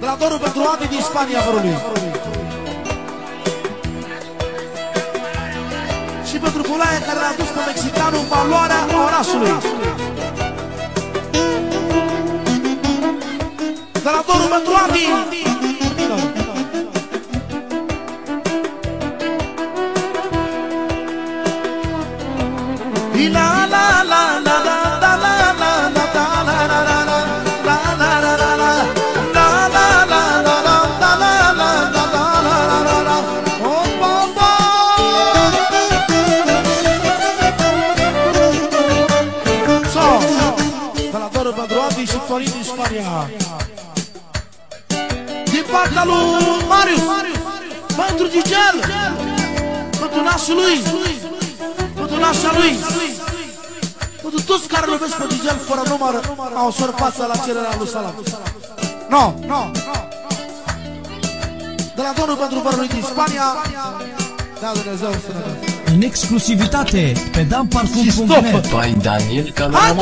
De la Doru pentru Adi din Spania, vă lui. Și pentru Bulaie care l-a dus pe mexicanul în valoarea orașului. De la Doru pentru Adi. Florin din Spania. Din partea lui Marius, pentru Gigel, pentru nasul lui, pentru nașa lui, pentru toți care îl iubesc pe Gigel fără număr, au sor fața la cererea lui Salam. No, no, De la domnul pentru vărul din Spania, da, Dumnezeu sănătate. În exclusivitate pe damparfum.net By Daniel Hai,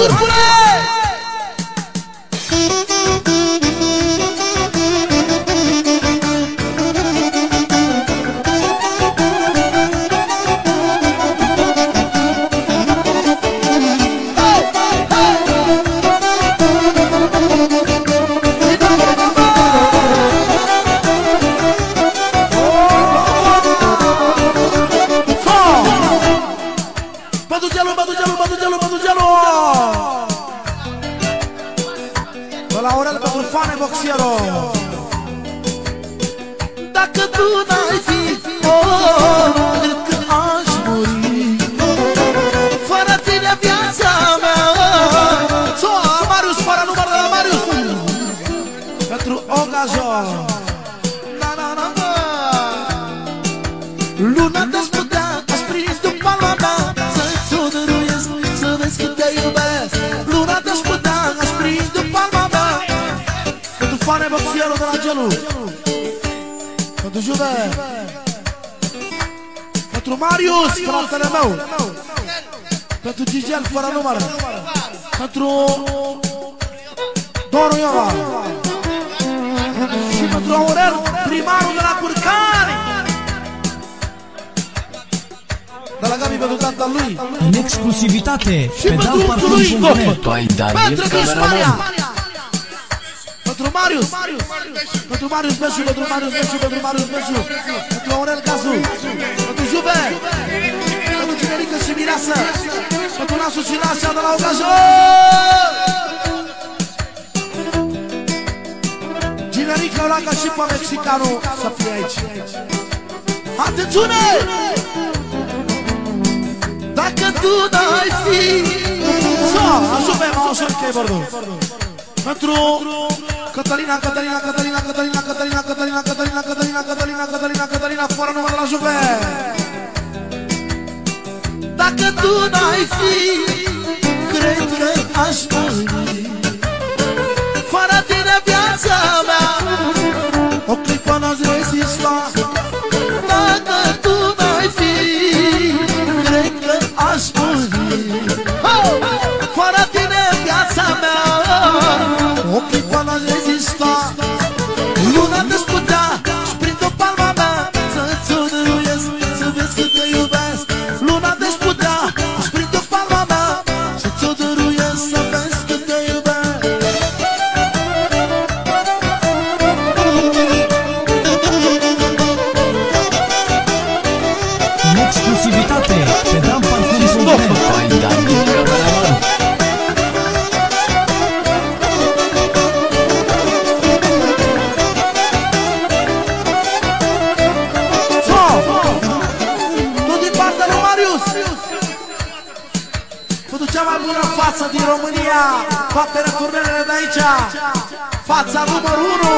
ゴー!」Dacă tu n-ai fi oh, cred că aș muri Fără tine viața mea So, Marius, fără număr de la Marius. Pentru Ogajo Na, na, na, na. Luna te-aș putea, aș prins de palma mea Să-ți o dăruiesc, să vezi cât te iubesc. Luna te-aș putea, aș prins de palma mea Pentru fane boxierul de la Gelu Pentru Juve. Pentru Marius, fratele meu. Pentru Gigel, fără număr. Pentru Doru Iova. Și pentru Aurel, primarul de la Curcani. De la Gabi pentru tata lui. În exclusivitate Și pe pentru unchiul lui damparfum.net By Daniel Pentru din Spania Cameraman Pentru Marius. Pentru Marius Meșu Pentru Marius Meșu Pentru Marius Meșu Pentru Aurel Cazu. Pentru Juve. Pentru Cinerică și Mireasă. Pentru Nasu și Nașa de la Ogajo Cinerică Olaga și pe Mexicanul Să fie aici. Atențiune! Dacă tu n-ai fi So, ajută-mi, mă, așa că e vorbă Pentru Cătălina, Cătălina, Cătălina, Cătălina, Cătălina, Cătălina, Cătălina, Cătălina, Cătălina, Cătălina, Cătălina, fără număr la Juve Dacă tu n-ai fi Cred că aș muri Fără tine viața mea față din România. Toate returnele de aici. Fața numărul 1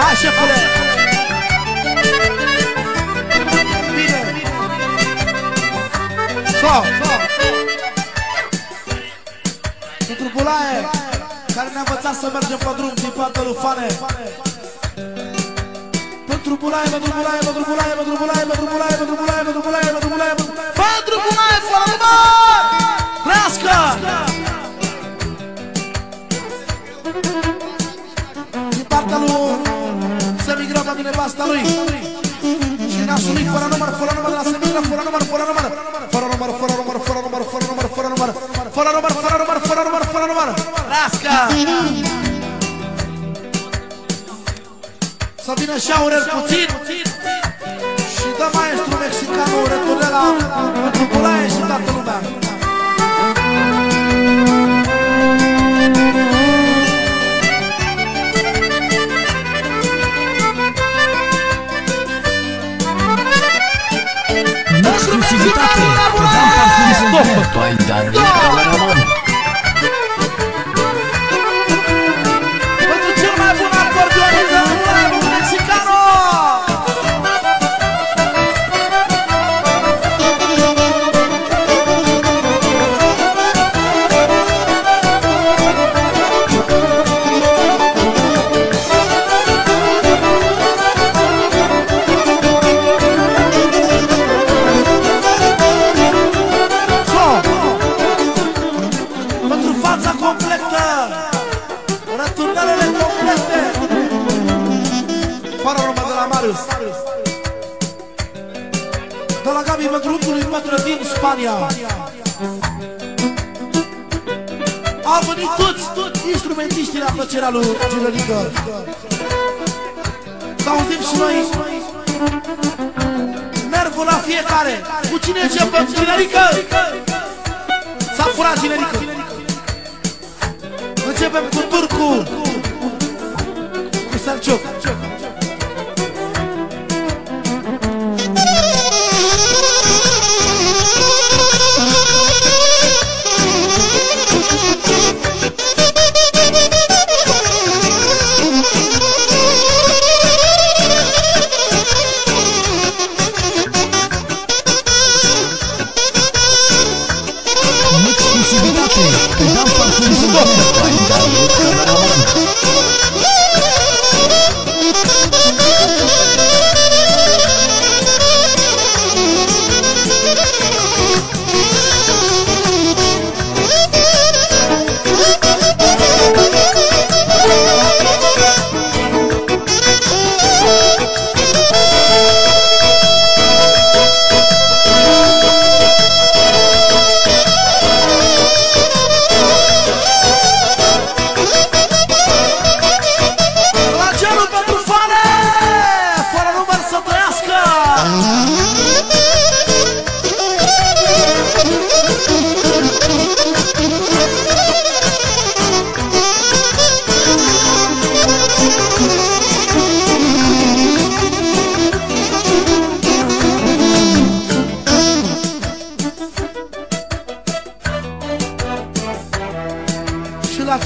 Hai șefule. Bine. So, so Pentru Bulaie Care ne-a învățat să mergem pe drum din partea lui Fane pentru bulaie, pentru bulaie, pentru bulaie, pentru bulaie, pentru bulaie, pentru bulaie, pentru bulaie, pentru bulaie, pentru bulaie, fără mari! Crească! Din partea lui Semigrata din nevasta lui Și ne-a sunit fără număr, fără număr de la Semigra, fără număr, fără număr Fără număr, fără număr, fără număr, fără număr, fără număr Fără număr, fără număr, fără număr, fără număr Crească! Să vină și Aurel puțin. Și dă maestru mexicanul returnela Pentru Bulaie și toată lumea răturnările complete, fără urmă de la Marius. De la Gabi pentru lui Petre din Spania. Au venit toți, toți instrumentiștii la plăcerea lui Gilănică. Să auzim și noi nervul la fiecare. Cu cine începem? Gilănică! S-a furat Gilănică. Începem cu Turcu. Cu Selciuc.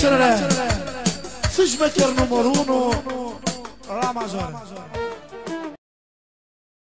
Și la cerere Sunt șmecher numărul 1 La major